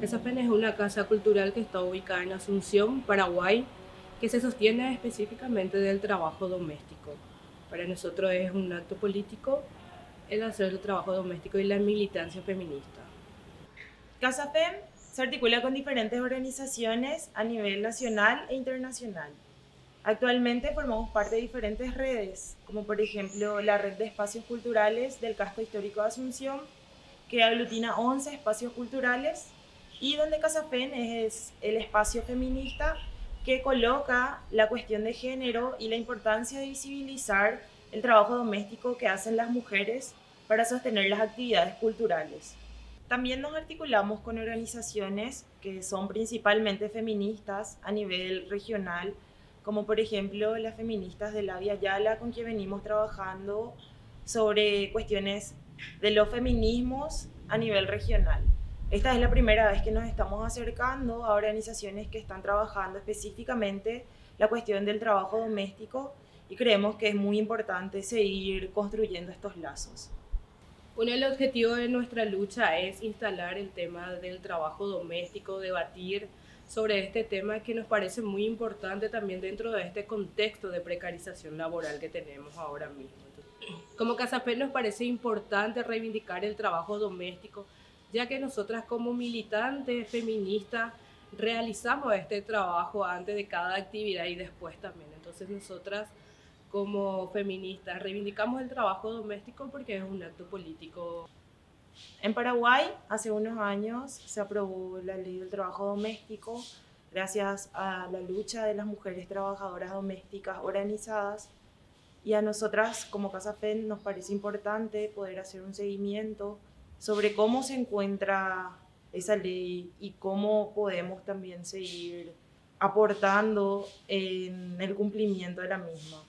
Casafen es una casa cultural que está ubicada en Asunción, Paraguay, que se sostiene específicamente del trabajo doméstico. Para nosotros es un acto político el hacer el trabajo doméstico y la militancia feminista. CasaFem se articula con diferentes organizaciones a nivel nacional e internacional. Actualmente formamos parte de diferentes redes, como por ejemplo la red de espacios culturales del casco histórico de Asunción, que aglutina 11 espacios culturales, y donde CasaFem es el espacio feminista que coloca la cuestión de género y la importancia de visibilizar el trabajo doméstico que hacen las mujeres para sostener las actividades culturales. También nos articulamos con organizaciones que son principalmente feministas a nivel regional, como por ejemplo las feministas de la Via Yala, con quien venimos trabajando sobre cuestiones de los feminismos a nivel regional. Esta es la primera vez que nos estamos acercando a organizaciones que están trabajando específicamente la cuestión del trabajo doméstico y creemos que es muy importante seguir construyendo estos lazos. Uno de los objetivos de nuestra lucha es instalar el tema del trabajo doméstico, debatir sobre este tema que nos parece muy importante también dentro de este contexto de precarización laboral que tenemos ahora mismo. Como Casapel nos parece importante reivindicar el trabajo doméstico, ya que nosotras como militantes feministas realizamos este trabajo antes de cada actividad y después también. Entonces nosotras como feministas reivindicamos el trabajo doméstico porque es un acto político. En Paraguay hace unos años se aprobó la ley del trabajo doméstico gracias a la lucha de las mujeres trabajadoras domésticas organizadas y a nosotras como Casa FEN nos parece importante poder hacer un seguimiento sobre cómo se encuentra esa ley y cómo podemos también seguir aportando en el cumplimiento de la misma.